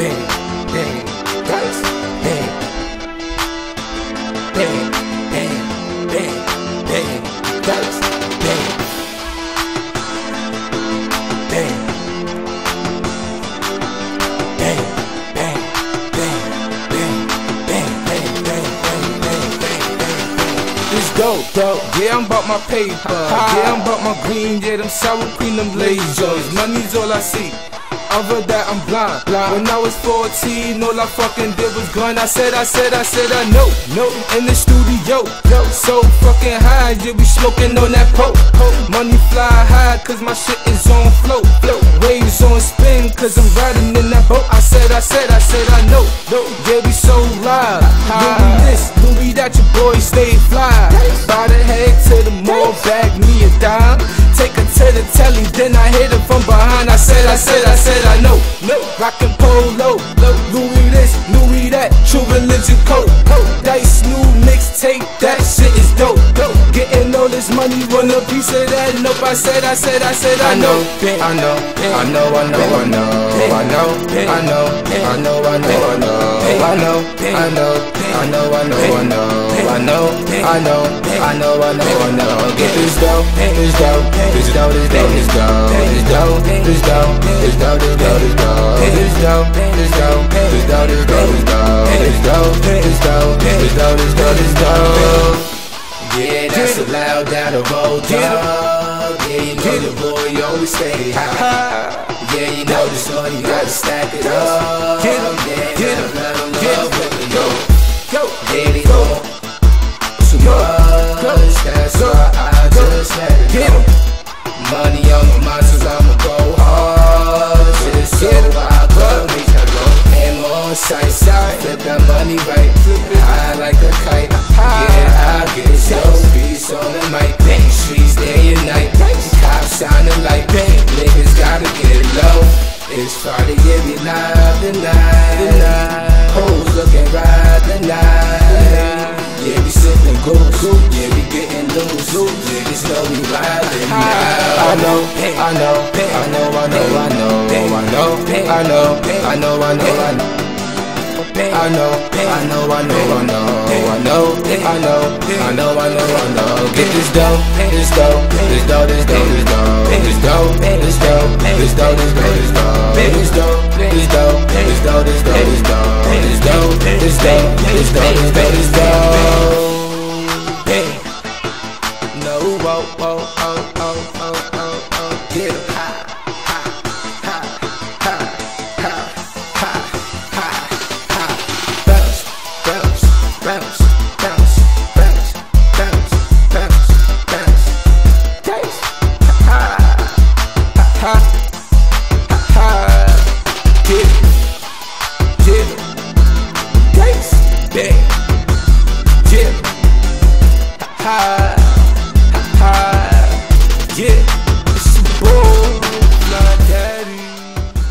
bang, bang, dice, bang, bang, bang, bang, bang, dice, bang, bang, bang, bang, bang, bang, bang, bang, bang, bang, bang, bang, bang. It's dope, dope. Yeah, I'm about my paper. Yeah, I'm about my green. Yeah, them sour cream, them lasers. Money's all I see. Other that I'm blind. blind. When I was 14, all I fucking did was grind. I said, I said, I said, I know, no. In the studio, yo, so fucking high, yeah, we smoking on that poke. Money fly high, cause my shit is on float. Waves on spin, cause I'm riding in that boat. I said, I said, I said, I know, no. Yeah, we so live. Louis this, Louis that, your boy stay fly. I said, I said, I know. No, rockin' polo, Louis this, Louis that, true religion coat. Dice new mixtape, that a piece of that. Nope, I said, I said, I said, I know. I know, I know, I know, I know, I know, I know, I know, I know, I know, I know, I know, I know, I know, I know, I know, I know, I know, I know, I know. Get this dough, this dough, this dough, this dough, this dough, this dough, this dough, this dough, this dough, this dough, this dough, this dough, this dough, this dough, this dough, this dough, this dough, this dough, this dough. Yeah, allowed down the road, dog. Yeah, you know the boy always stay high. Yeah, you know the story, you gotta stack it up. Get yeah, get 'em, gotta level get 'em. up with the yo. Yo, they know too much, that's why I just let it Get go. 'em. Money on my mind, so I'ma go hard. Just so Get 'em. I go, make her go. Aim on sight, side, flip that money right. High like a kite. Yeah, I get so peace on the mic. Streets day and night. Cops shining like niggas gotta get low. It's Friday, yeah, we live tonight. Hoes looking right tonight. Yeah, we sipping goose. Yeah, we getting loose. Niggas know we riding now. I know, I know, I know, I know, I know, I know, I know, I know, I know, I know. I know, I know, I know, I know, I know, I know, I know, I know, I know. I know. Get this dough, this dough, this dough, this dough, this dough, this dough, this dough, this dough, this dough, this dough, this dough, this dough, this dough, this dough, this dough, this dough, this dough, this dough, this dough, this dough. high, high, yeah.